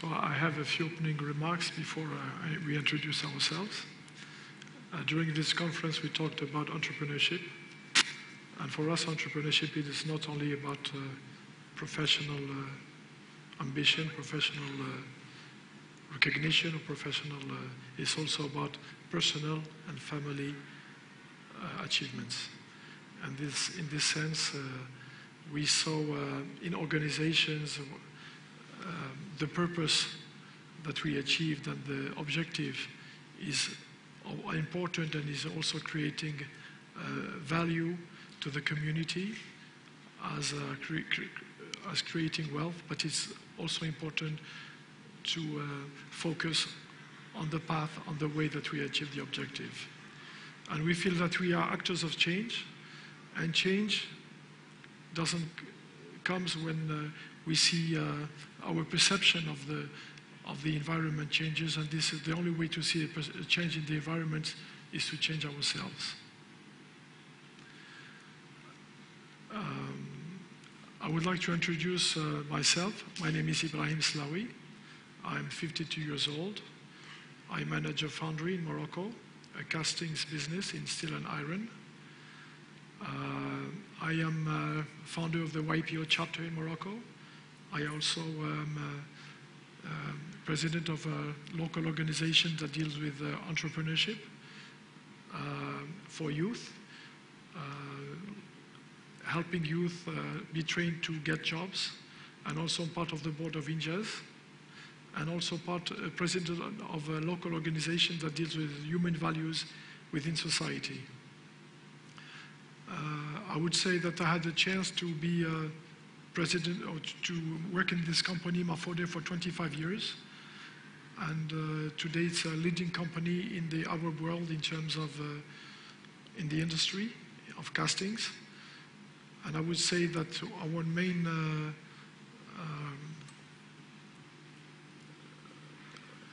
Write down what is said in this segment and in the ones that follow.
So I have a few opening remarks before I, we introduce ourselves. Uh, during this conference, we talked about entrepreneurship. And for us, entrepreneurship it is not only about uh, professional uh, ambition, professional uh, recognition, or professional, uh, it's also about personal and family achievements. And this, in this sense, we saw in organizations the purpose that we achieved and the objective is important and is also creating uh, value to the community as, cre cre as creating wealth, but it's also important to uh, focus on the path, on the way that we achieve the objective. And we feel that we are actors of change, and change doesn't comes when uh, we see uh, our perception of the, of the environment changes, and this is the only way to see a, change in the environment is to change ourselves. Um, I would like to introduce uh, myself. My name is Ibrahim Slaoui. I'm 52 years old. I manage a foundry in Morocco, a castings business in steel and iron. Uh, I am uh, founder of the YPO chapter in Morocco. I also am uh, um, president of a local organization that deals with uh, entrepreneurship uh, for youth, uh, helping youth be trained to get jobs, and also part of the board of INJAZ, and also part president of a local organization that deals with human values within society. I would say that I had a chance to be president or to work in this company, Mafoder, for 25 years. And uh, today it's a leading company in the Arab world in terms of uh, in the industry of castings. And I would say that our main uh, um,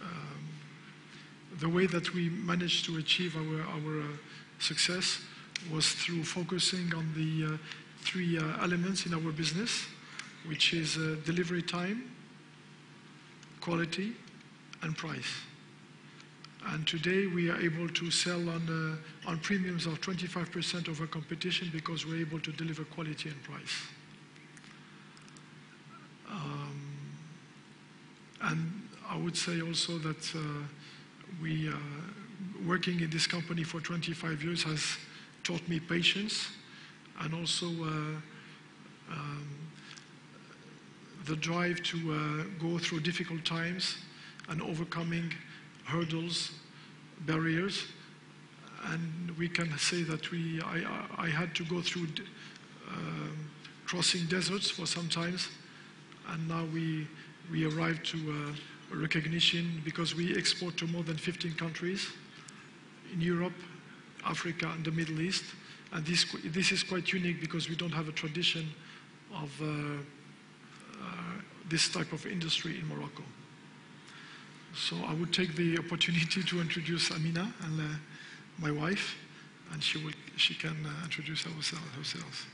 um, the way that we managed to achieve our, our uh, success was through focusing on the uh, three uh, elements in our business which is uh, delivery time, quality, and price. And today we are able to sell on, uh, on premiums of 25% over competition because we're able to deliver quality and price. Um, and I would say also that uh, we, uh, working in this company for 25 years has taught me patience and also uh, um, the drive to uh, go through difficult times and overcoming hurdles, barriers. And we can say that we, I, I had to go through um, crossing deserts for some times, and now we, we arrived to uh, recognition because we export to more than 15 countries in Europe, Africa, and the Middle East. And this, this is quite unique because we don't have a tradition of uh, this type of industry in Morocco. So I would take the opportunity to introduce Amina and uh, my wife, and she, will, she can uh, introduce herself.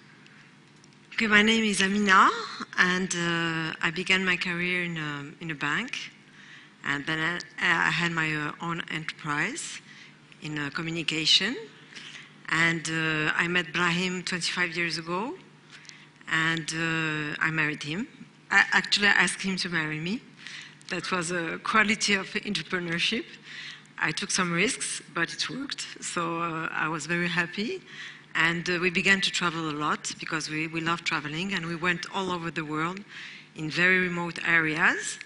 Okay, my name is Amina, and uh, I began my career in a, in a bank, and then I, I had my uh, own enterprise in uh, communication, and uh, I met Brahim 25 years ago, and I married him, I actually asked him to marry me. That was a quality of entrepreneurship. I took some risks, but it worked. So uh, I was very happy. And uh, we began to travel a lot because we, we love traveling. And we went all over the world in very remote areas.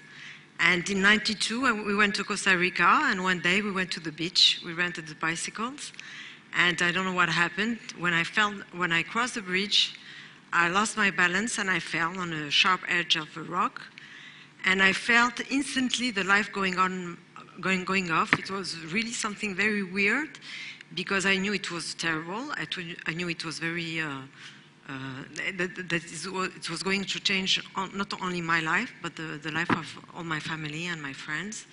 And in 92, uh, we went to Costa Rica. And one day we went to the beach. We rented the bicycles. And I don't know what happened. When I, fell, when I crossed the bridge, I lost my balance and I fell on a sharp edge of a rock. And I felt instantly the life going on, going, going off. It was really something very weird because I knew it was terrible. I, I knew it was very, uh, uh, that, it was going to change not only my life, but the, the life of all my family and my friends.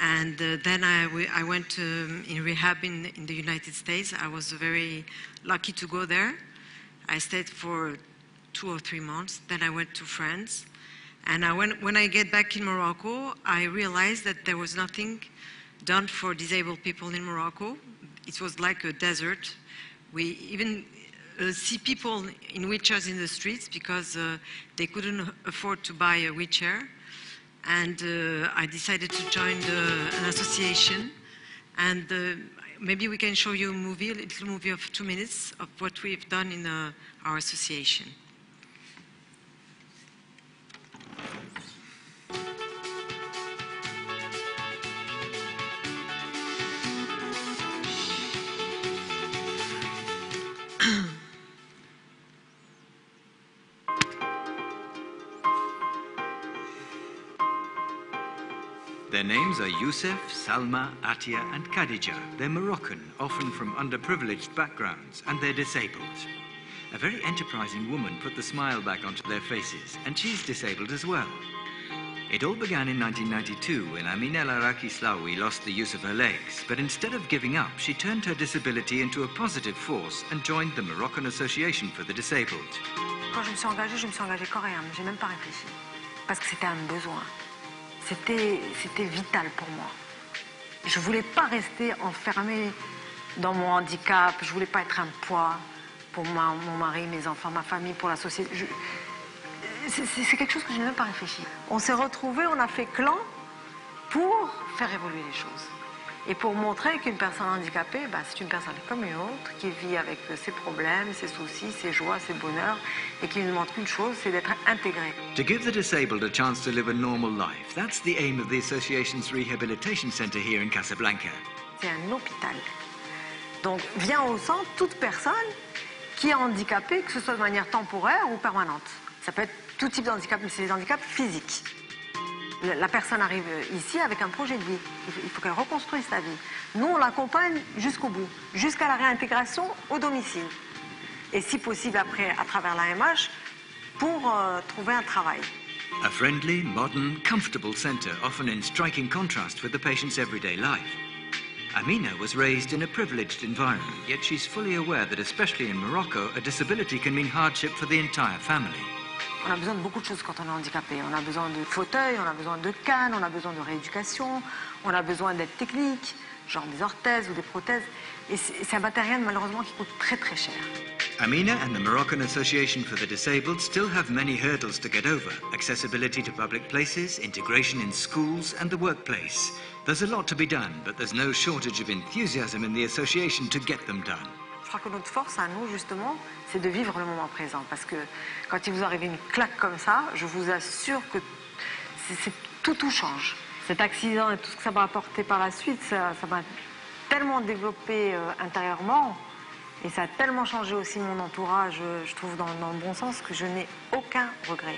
And uh, then I, I went um, in rehab in, in the United States. I was very lucky to go there. I stayed for two or three months. Then I went to France. And I, when, when I get back in Morocco, I realized that there was nothing done for disabled people in Morocco. It was like a desert. We even uh, see people in wheelchairs in the streets because uh, they couldn't afford to buy a wheelchair. And uh, I decided to join the, an association. And uh, maybe we can show you a movie, a little movie of two minutes of what we've done in uh, our association. Their names are Youssef, Salma, Atia, and Khadija. They're Moroccan, often from underprivileged backgrounds, and they're disabled. A very enterprising woman put the smile back onto their faces, and she's disabled as well. It all began in 1992 when Amina El Slaoui lost the use of her legs, but instead of giving up, she turned her disability into a positive force and joined the Moroccan Association for the Disabled. Quand je me suis engagée, je me suis et âme. J'ai même pas réfléchi. Parce que c'était un besoin. C'était, vital pour moi. Je voulais pas rester enfermée dans mon handicap. Je voulais pas être un poids pour mon mari, mes enfants, ma famille, pour la société. C'est quelque chose que je n'ai même pas réfléchi. On s'est retrouvés, on a fait clan pour faire évoluer les choses. Et pour montrer qu'une personne handicapée, bah, c'est une personne comme une autre, qui vit avec ses problèmes, ses soucis, ses joies, ses bonheurs, et qui ne demande qu'une chose, c'est d'être intégrée. To give the disabled a chance to live a normal life, that's the aim of the association's rehabilitation centre here in Casablanca. C'est un hôpital. Donc vient au centre toute personne qui est handicapée, que ce soit de manière temporaire ou permanente. Ça peut être tout type de handicap, mais c'est des handicaps physiques. La personne arrive ici avec un projet de vie. Il faut- Il faut qu'elle reconstruise sa vie. Nous, on l'accompagne jusqu'au bout, jusqu'à la réintégration au domicile. Et si possible, après, à travers l'AMH, pour euh, trouver un travail. A friendly, modern, comfortable centre, often in striking contrast with the patient's everyday life. Amina was raised in a privileged environment, yet she's fully aware that, especially in Morocco, a disability can mean hardship for the entire family. On a besoin de beaucoup de choses quand on est handicapé. On a besoin de fauteuils, on a besoin de cannes, on a besoin de rééducation, on a besoin d'aide technique, genre des orthèses ou des prothèses. Et c'est un matériel malheureusement qui coûte très très cher. Amina and the Moroccan Association for the Disabled still have many hurdles to get over accessibility to public places, integration in schools, and the workplace. There's a lot to be done, but there's no shortage of enthusiasm in the association to get them done. Crois que notre force à nous justement, c'est de vivre le moment présent. Parce que quand il vous arrive une claque comme ça, je vous assure que c'est- tout tout change. Cet accident et tout ce que ça m'a apporté par la suite, ça ça m'a tellement développé euh, intérieurement et ça a tellement changé aussi mon entourage, euh, je trouve, dans, dans le bon sens, que je n'ai aucun regret.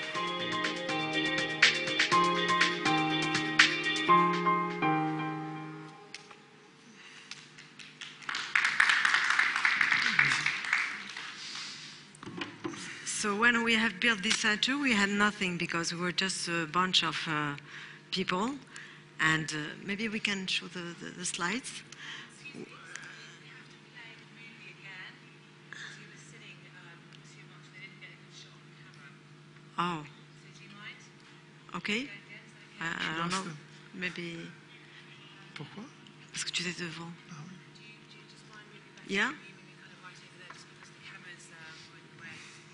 So when we have built this center, we had nothing because we were just a bunch of uh, people. And uh, maybe we can show the, the, the slides. Oh. Okay. I, I don't know. Maybe Pourquoi parce que tu étais devant. Yeah.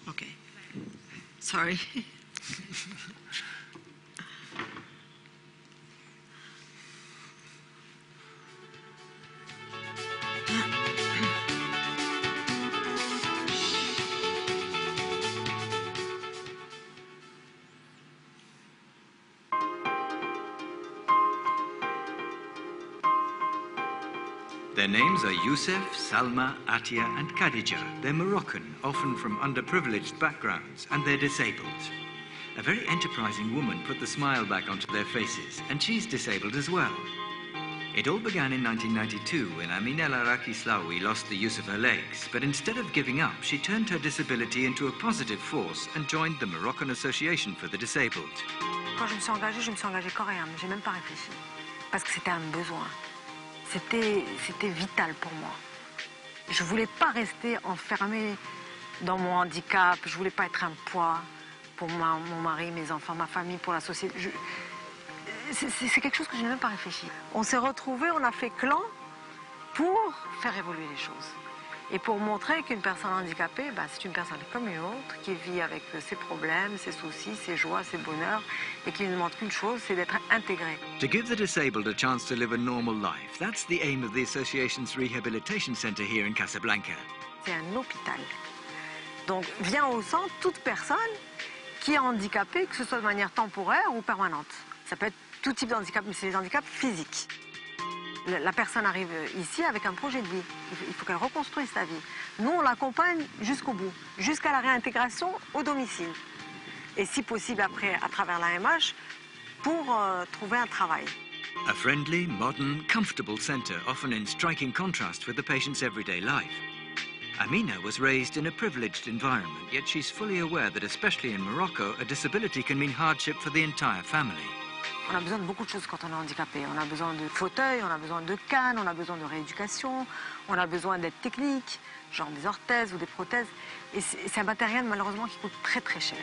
Okay. Sorry. Names are Youssef, Salma, Atia, and Khadija. They're Moroccan, often from underprivileged backgrounds, and they're disabled. A very enterprising woman put the smile back onto their faces, and she's disabled as well. It all began in 1992 when Amina El Araki Slaoui lost the use of her legs, but instead of giving up, she turned her disability into a positive force and joined the Moroccan Association for the Disabled. Quand je me suis engagée, je me et âme. J'ai même pas réfléchi. Parce que c'était un besoin. C'était, vital pour moi. Je voulais pas rester enfermée dans mon handicap. Je voulais pas être un poids pour mon mari, mes enfants, ma famille, pour la société. C'est quelque chose que je n'ai même pas réfléchi. On s'est retrouvés, on a fait clan pour faire évoluer les choses. Et pour montrer qu'une personne handicapée, bah, c'est une personne comme une autre, qui vit avec ses problèmes, ses soucis, ses joies, ses bonheurs, et qui ne demande qu'une chose, c'est d'être intégrée. To give the disabled a chance to live a normal life, that's the aim of the association's rehabilitation centre here in Casablanca. C'est un hôpital. Donc vient au centre toute personne qui est handicapée, que ce soit de manière temporaire ou permanente. Ça peut être tout type d'handicap, mais c'est les handicaps physiques. La personne arrive ici avec un projet de vie. Il faut- Il faut qu'elle reconstruise sa vie. Nous, on l'accompagne jusqu'au bout, jusqu'à la réintégration au domicile. Et si possible après, à travers l'AMH, pour euh, trouver un travail. A friendly, modern, comfortable centre, often in striking contrast with the patient's everyday life. Amina was raised in a privileged environment, yet she's fully aware that, especially in Morocco, a disability can mean hardship for the entire family. On a besoin de beaucoup de choses quand on est handicapé. On a besoin de fauteuils, on a besoin de cannes, on a besoin de rééducation, on a besoin d'aides techniques, genre des orthèses ou des prothèses. Et c'est un matériel malheureusement qui coûte très très cher.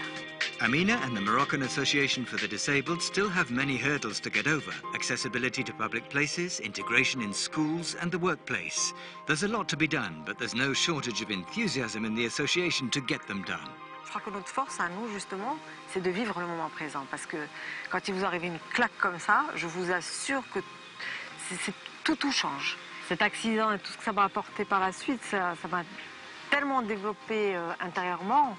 Amina and the Moroccan Association for the Disabled still have many hurdles to get over accessibility to public places, integration in schools, and the workplace. There's a lot to be done, but there's no shortage of enthusiasm in the association to get them done. Je crois que notre force à nous justement, c'est de vivre le moment présent. Parce que quand il vous arrive une claque comme ça, je vous assure que tout tout change. Cet accident et tout ce que ça m'a apporté par la suite, ça ça m'a tellement développé euh, intérieurement.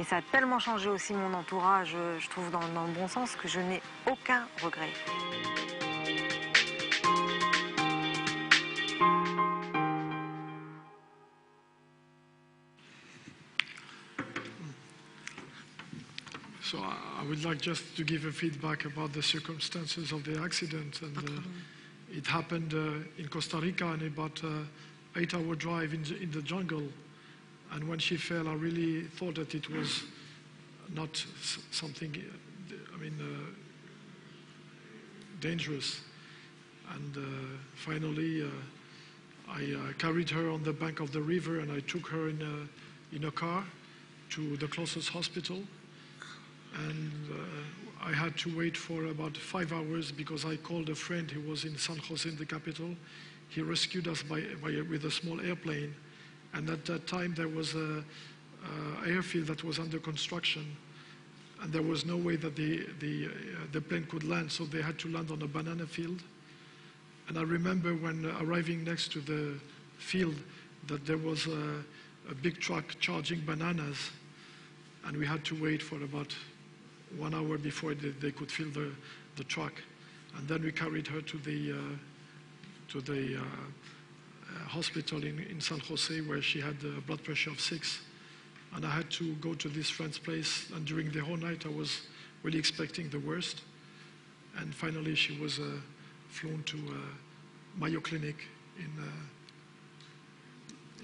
Et ça a tellement changé aussi mon entourage, euh, je trouve, dans, dans le bon sens, que je n'ai aucun regret. So I would like just to give a feedback about the circumstances of the accident. And uh, it happened uh, in Costa Rica in about uh, eight-hour drive in the, in the jungle. And when she fell, I really thought that it was not something, uh, I mean, uh, dangerous. And uh, finally, uh, I uh, carried her on the bank of the river and I took her in a, in a car to the closest hospital. And uh, I had to wait for about five hours because I called a friend who was in San Jose, in the capital. He rescued us by, by, with a small airplane. And at that time, there was a, a airfield that was under construction. And there was no way that the, the, uh, the plane could land, so they had to land on a banana field. And I remember when uh, arriving next to the field that there was a, a big truck charging bananas, and we had to wait for about one hour before they, they could fill the, the truck. And then we carried her to the, uh, to the uh, uh, hospital in, in San Jose where she had a blood pressure of six. And I had to go to this friend's place, and during the whole night I was really expecting the worst. And finally she was uh, flown to uh, Mayo Clinic in, uh,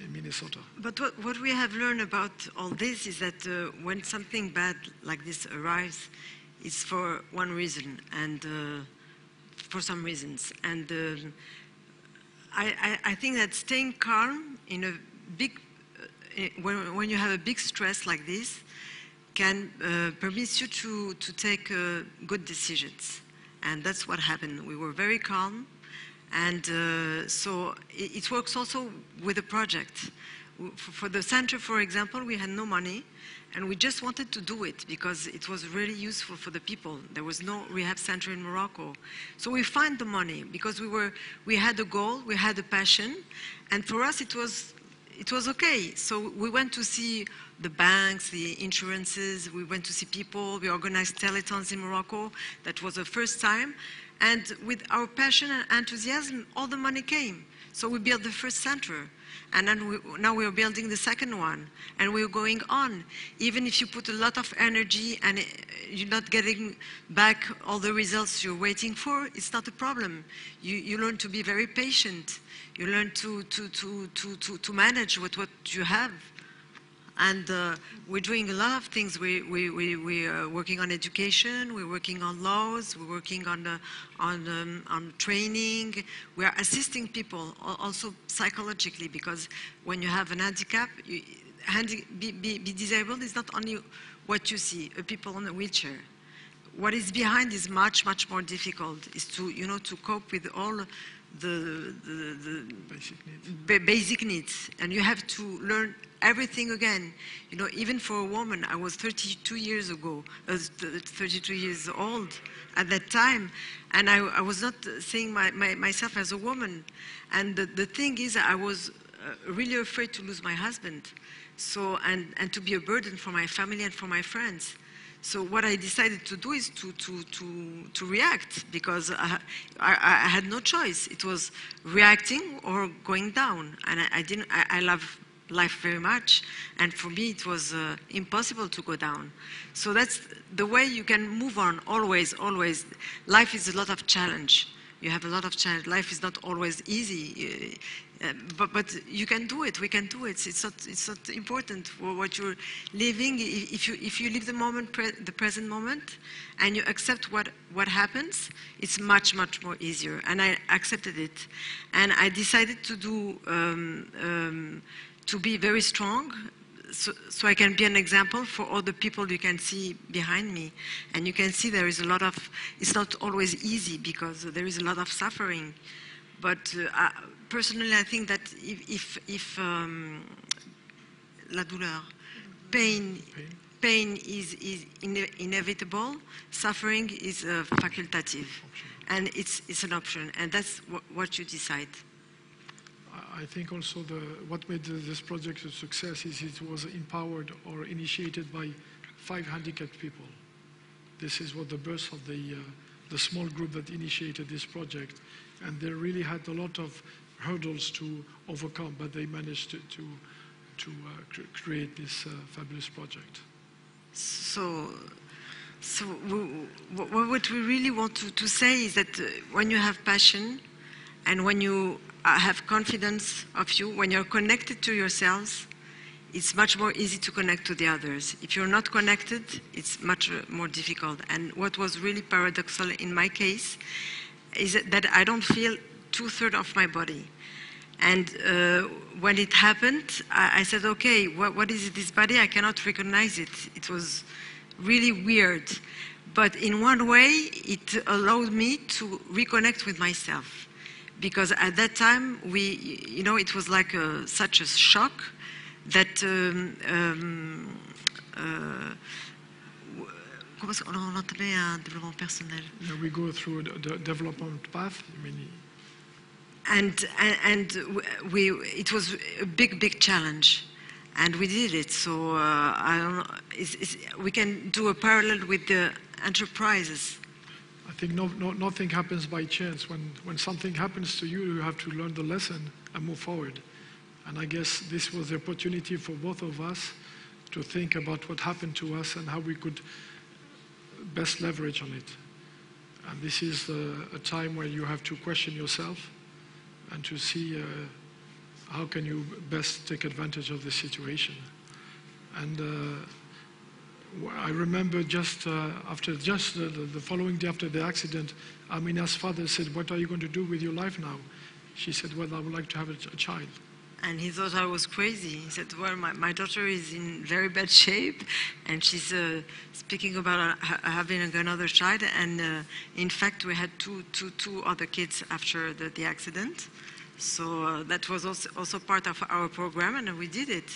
in Minnesota. But what, what we have learned about all this is that uh, when something bad like this arrives, it's for one reason and uh, for some reasons. And um I, I, I think that staying calm in a big, uh, when, when you have a big stress like this, can uh, permit you to, to take uh, good decisions. And that's what happened. We were very calm. And uh, so it, it works also with a project. For, for the center, for example, we had no money, and we just wanted to do it because it was really useful for the people. There was no rehab center in Morocco. So we find the money because we, were, we had a goal, we had a passion, and for us it was it was okay. So we went to see the banks, the insurances, we went to see people, we organized telethons in Morocco. That was the first time. And with our passion and enthusiasm, all the money came. So we built the first center. And then we, now we're building the second one. And we're going on. Even if you put a lot of energy and you're not getting back all the results you're waiting for, it's not a problem. You, you learn to be very patient. You learn to, to, to, to, to, to manage with what you have. And uh, we're doing a lot of things. We, we, we, we are working on education, we're working on laws, we're working on, uh, on, um, on training. We are assisting people also psychologically because when you have an handicap, you, handi- be, be, be disabled is not only what you see, people on a wheelchair. What is behind is much, much more difficult, is to, you know, to cope with all the, the, the Basic needs. ba- basic needs. And you have to learn everything again. You know, even for a woman, I was 32 years ago, uh, 32 years old at that time, and I, I was not seeing my, my, myself as a woman. And the, the thing is, I was uh, really afraid to lose my husband, so and, and to be a burden for my family and for my friends. So what I decided to do is to, to, to, to react because I, I, I had no choice. It was reacting or going down. And I, I didn't, I, love life very much. And for me, it was uh, impossible to go down. So that's the way you can move on, always, always. Life is a lot of challenge. You have a lot of challenge. Life is not always easy. Uh, but, but you can do it. We can do it. It's not, it's not important what you're living. If if you, if you live the moment, pre- the present moment, and you accept what, what happens, it's much, much more easier. And I accepted it. And I decided to do, um, um, to be very strong so, so I can be an example for all the people you can see behind me. And you can see there is a lot of, it's not always easy because there is a lot of suffering. But uh, personally, I think that if, if, if um, la douleur, pain, pain is, is ine- inevitable, suffering is uh, facultative. And it's, it's an option, and that's wh- what you decide. I- I think also the, what made the- this project a success is it was empowered or initiated by five handicapped people. This is what the birth of the, uh, the small group that initiated this project. And they really had a lot of hurdles to overcome, but they managed to, to, to uh, cr- create this uh, fabulous project. So, so what we really want to, to say is that uh, when you have passion and when you uh, have confidence of you, when you're connected to yourselves, it's much more easy to connect to the others. If you're not connected, it's much uh, more difficult. And what was really paradoxal in my case is that I don't feel two thirds of my body. And uh, when it happened, I, I said, okay, what, what is this body? I cannot recognize it. It was really weird. But in one way, it allowed me to reconnect with myself. Because at that time, we, you know, it was like a, such a shock that um, um, euh, comment est-ce- on on entamait un développement personnel. We go through the, the development path. I mean, and and, and we it was a big big challenge and we did it so uh, I don't know, it's, it's, we can do a parallel with the enterprises I think no, no, nothing happens by chance. When, when something happens to you, you have to learn the lesson and move forward. And I guess this was the opportunity for both of us to think about what happened to us and how we could best leverage on it. And this is uh, a time where you have to question yourself and to see uh, how can you best take advantage of the situation. And uh, I remember just uh, after just the, the, following day after the accident, Amina's father said, "What are you going to do with your life now?" She said, "Well, I would like to have a, a child." And he thought I was crazy. He said, "Well, my, my daughter is in very bad shape, and she's uh, speaking about uh, having another child. And uh, in fact, we had two, two, two other kids after the, the accident. So uh, that was also, also part of our program, and we did it.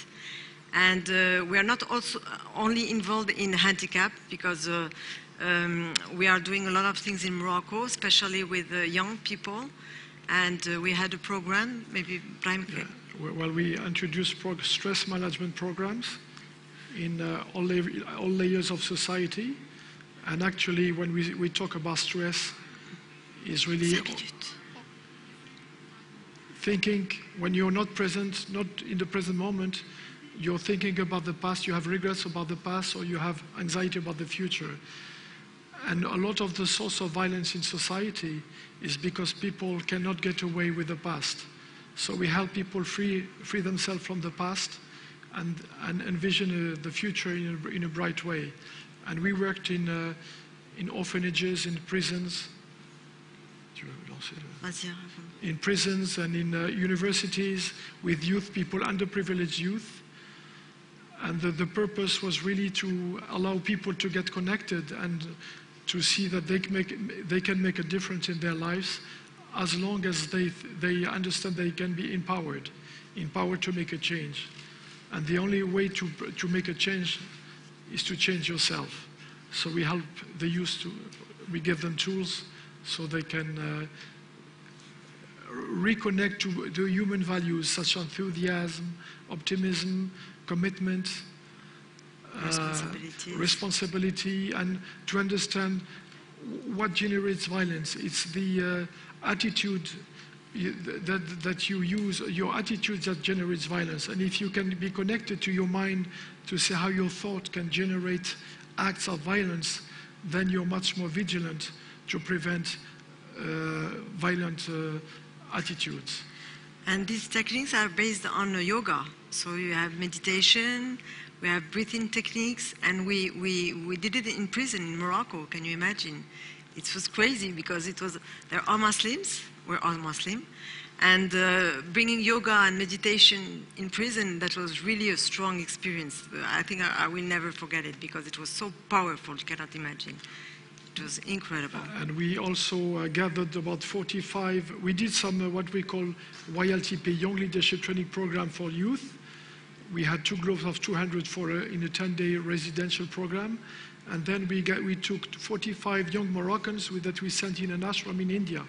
And uh, we are not also only involved in handicap because uh, um, we are doing a lot of things in Morocco, especially with uh, young people. And uh, we had a program, maybe Brian can. Well, we introduce prog- stress management programs in uh, all, la- all layers of society. And actually, when we, we talk about stress, is really thinking when you're not present, not in the present moment, you're thinking about the past, you have regrets about the past, or you have anxiety about the future. And a lot of the source of violence in society is because people cannot get away with the past. So we help people free, free themselves from the past and, and envision uh, the future in a, in a bright way. And we worked in, uh, in orphanages, in prisons. Tu veux lancer le- Vas-y, Raphaël. in prisons and in uh, universities with youth people, underprivileged youth. And the, the purpose was really to allow people to get connected and to see that they can make, they can make a difference in their lives as long as they, they understand they can be empowered, empowered to make a change. And the only way to, to make a change is to change yourself. So we help the youth to, we give them tools so they can uh, reconnect to the human values such as enthusiasm, optimism, commitment, uh, responsibility, and to understand what generates violence. It's the uh, attitude that, that you use, your attitude that generates violence. And if you can be connected to your mind to see how your thought can generate acts of violence, then you're much more vigilant to prevent uh, violent uh, attitudes. And these techniques are based on yoga. So you have meditation, we have breathing techniques, and we, we, we did it in prison in Morocco. Can you imagine? It was crazy because it was, they're all Muslims, we're all Muslim. And uh, bringing yoga and meditation in prison, that was really a strong experience. I think I, I will never forget it because it was so powerful, you cannot imagine. It was incredible. And we also uh, gathered about 45, we did some uh, what we call YLTP, Young Leadership Training Program for Youth. We had two groups of 200 for uh, in a 10-day residential program. And then we, we took 45 young Moroccans with, that we sent in an ashram in India.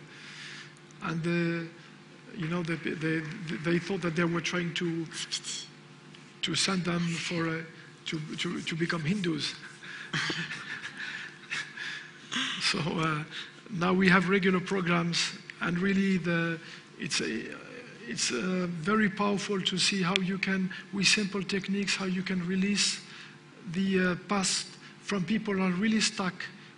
And, uh, you know, they, they, they thought that they were trying to, to send them for, uh, to, to, to become Hindus. So uh, now we have regular programs, and really the, it's, a, it's uh, very powerful to see how you can, with simple techniques, how you can release the uh, past from people who are really stuck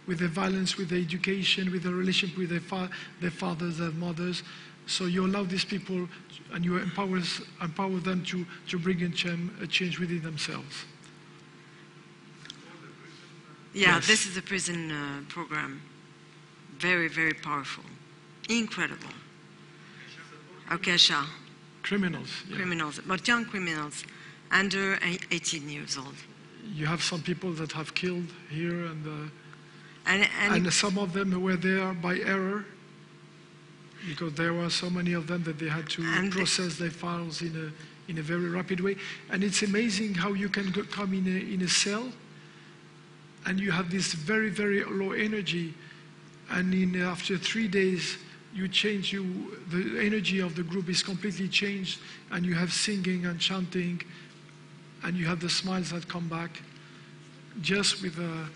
with the violence, with the education, with the relationship with their, fa- their fathers, their mothers. So you allow these people and you empower, empower them to, to bring in change, a change within themselves. Yeah, Yes. this is a prison uh, program. Very, very powerful. Incredible. Akasha, Criminals. yeah. criminals, but young criminals, under 18 years old. You have some people that have killed here and. Uh, And, and, And some of them were there by error because there were so many of them that they had to process their files in a, in a very rapid way. And it's amazing how you can go, come in a, in a cell and you have this very, very low energy. And in, after three days, you change, you, the energy of the group is completely changed and you have singing and chanting and you have the smiles that come back just with a,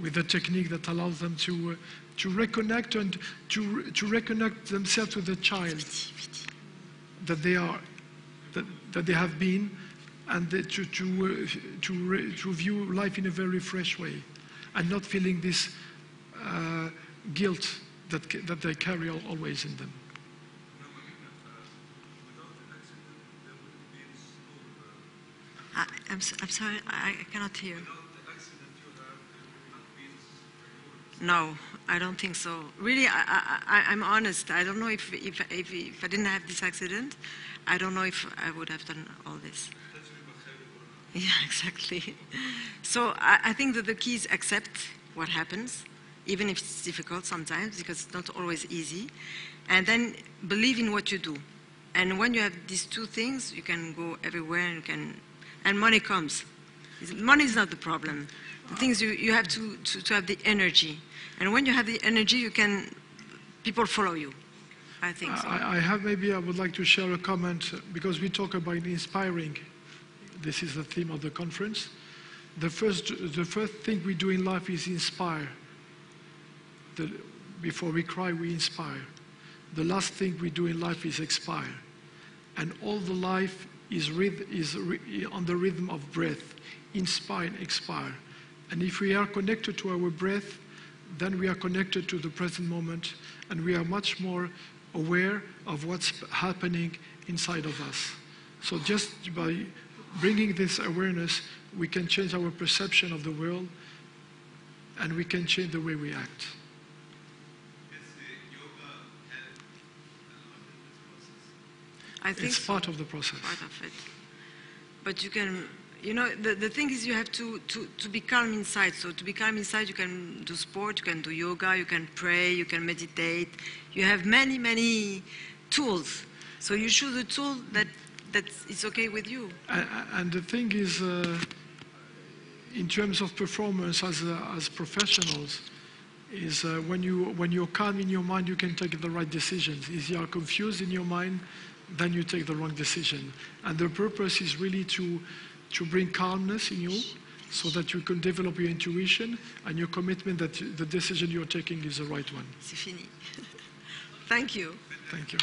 with a technique that allows them to, uh, to reconnect and to, to reconnect themselves with the child that they are, that, that they have been, and that to, to, uh, to, re- to view life in a very fresh way, and not feeling this uh, guilt that, that they carry always in them. I, I'm, s- I'm sorry, I, I cannot hear. No, I don't think so. Really, I, I, I, I'm honest. I don't know if, if, if, if I didn't have this accident, I don't know if I would have done all this. Yeah, exactly. So I, I think that the key is accept what happens, even if it's difficult sometimes, because it's not always easy, and then believe in what you do. And when you have these two things, you can go everywhere and you can, and money comes. Money is not the problem. The thing is you, you have to, to, to have the energy. And when you have the energy, you can, people follow you. I think so. I, I have maybe I would like to share a comment because we talk about inspiring. This is the theme of the conference. The first, the first thing we do in life is inspire. The, before we cry, we inspire. The last thing we do in life is expire. And all the life is, is on the rhythm of breath, inspire, expire. And if we are connected to our breath, then we are connected to the present moment and we are much more aware of what's happening inside of us. So just by bringing this awareness, we can change our perception of the world and we can change the way we act. I think It's so. part of the process. part of it. but you can, you know, the, the thing is you have to, to, to be calm inside. So to be calm inside, you can do sport, you can do yoga, you can pray, you can meditate. You have many, many tools. So you choose a tool that, that is okay with you. A- a- And the thing is, uh, in terms of performance as, uh, as professionals, is uh, when, you, when you're calm in your mind, you can take the right decisions. If you are confused in your mind, then you take the wrong decision. And the purpose is really to, to bring calmness in you so that you can develop your intuition and your commitment that the decision you're taking is the right one. C'est fini. Thank you. Thank you.